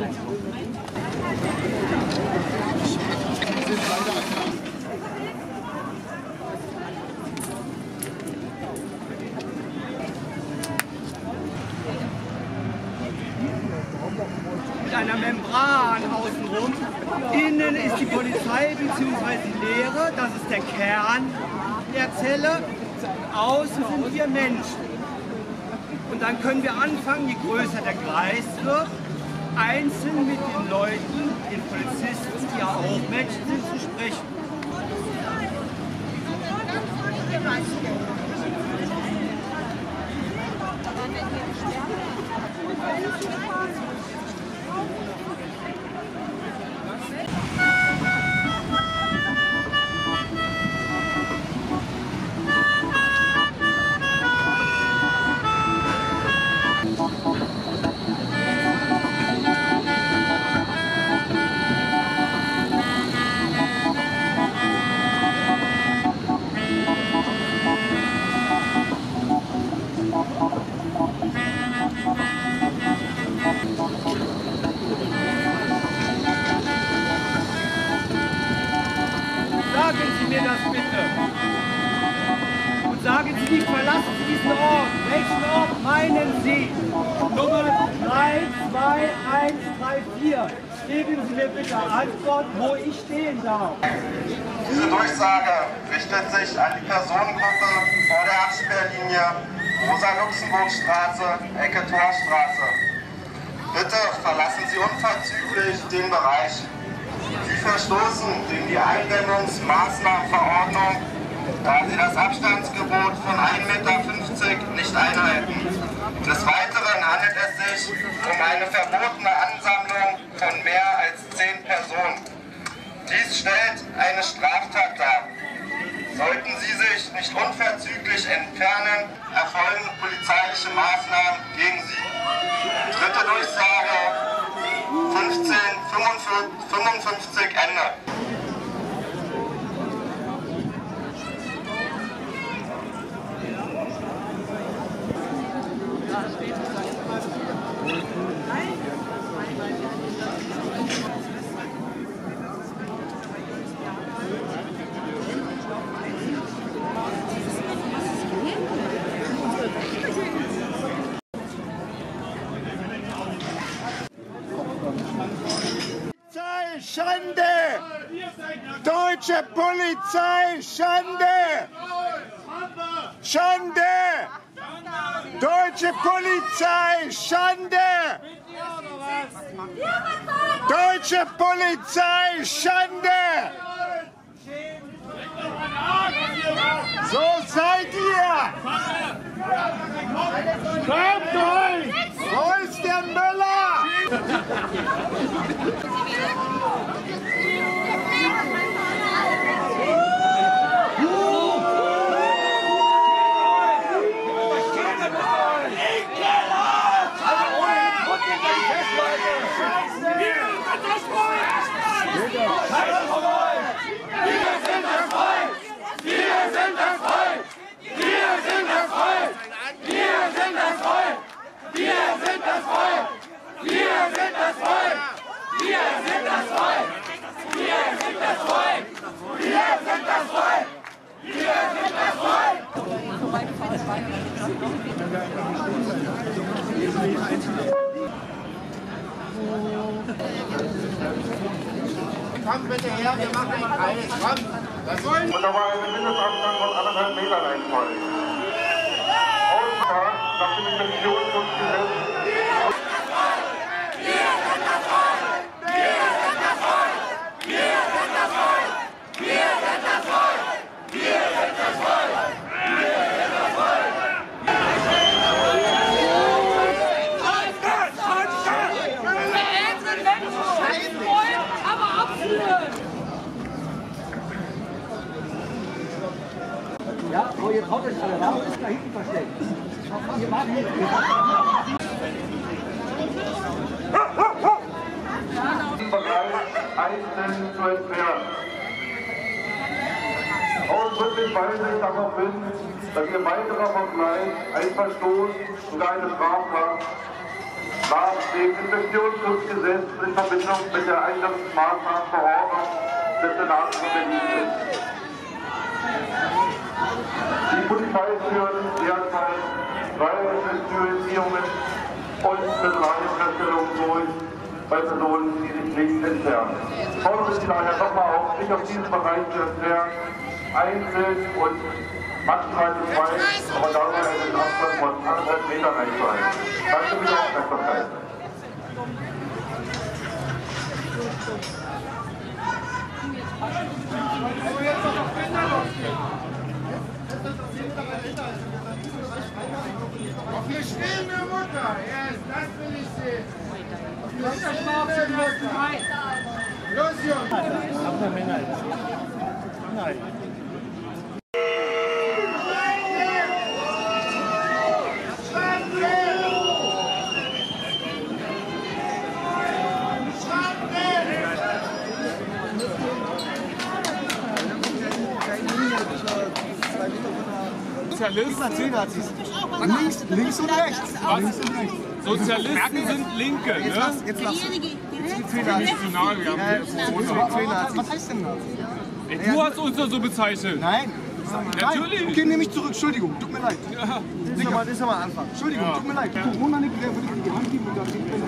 mit einer Membran außenrum. Innen ist die Polizei bzw. die Lehre, das ist der Kern der Zelle. Außen sind wir Menschen. Und dann können wir anfangen, je größer der Kreis wird, einzeln mit den Leuten, den Polizisten, die ja auch Menschen sind, zu sprechen. Sagen Sie mir das bitte. Und sagen Sie nicht, verlassen Sie diesen Ort. Welchen Ort meinen Sie? Nummer 32134. Geben Sie mir bitte Antwort, wo ich stehen darf. Diese Durchsage richtet sich an die Personengruppe vor der Absperrlinie Rosa-Luxemburg-Straße, Ecke Torstraße. Bitte verlassen Sie unverzüglich den Bereich. Sie verstoßen gegen die Eindämmungsmaßnahmenverordnung, da Sie das Abstandsgebot von 1,50 Meter nicht einhalten. Des Weiteren handelt es sich um eine verbotene Ansammlung von mehr als zehn Personen. Dies stellt eine Straftat dar. Sollten Sie sich nicht unverzüglich entfernen, erfolgen polizeiliche Maßnahmen gegen Sie. Dritte Durchsage 1555 Ende. Polizei, Schande! Deutsche Polizei, Schande! Schande! Deutsche Polizei, Schande! Deutsche Polizei, Schande! So seid ihr! Kommt euch! Wo ist der Müller? Wir sind das Volk! Wir sind das Volk! Wir sind das Volk! Wir sind das Volk! Wir sind das Volk! Wir sind das Volk! Wir sind das Volk! Kommt bitte her, wir machen mal alles. Kommt. Was wollen Und dabei einen Mindestabstand von anderthalb Metern einzuhalten. Ausfahrt nach dem Infektionsschutzgesetz Warum ist da hinten versteckt? Ihr wart hier. Bereich einzeln zu entfernen. Ausdrücklich weise ich darauf hin, dass Ihr weiterer Vergleich ein Verstoß und eine Straftat nach dem Infektionsschutzgesetz in Verbindung mit der Einsatzmaßnahmenverordnung des Senats von Berlin ist. Die Polizei führt derzeit drei Priorisierungen und Personalfeststellungen durch bei Personen, die sich nicht entfernen. Ich fordere Sie daher nochmal auf, sich auf diesen Bereich zu entfernen, einzeln und maximal zu zweit, aber darüber einen Abstand von anderthalb Metern einzuhalten. Danke für die Aufmerksamkeit. Auf eine stehende Mutter. Ja, das will ich sehen. Auf eine stehende Mutter. Los, Jungs. Sozialisten. Links, links und rechts. Sozialisten sind Linke, ne? Jetzt lass haben hier Was heißt denn das? Ey, Du hast uns doch so bezeichnet. Nein. Natürlich. Nein. Okay, nehme ich zurück. Entschuldigung, tut mir leid. Ja. Das ist aber, ist aber Anfang. Entschuldigung, tut mir leid. Corona nicht, der würde ich die Hand geben und dann die Brille.